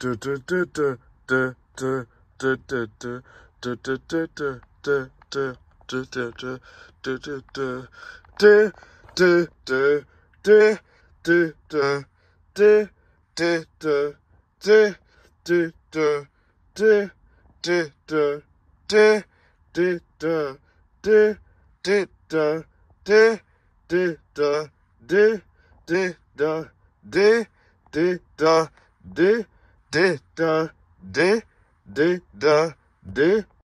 da da da da da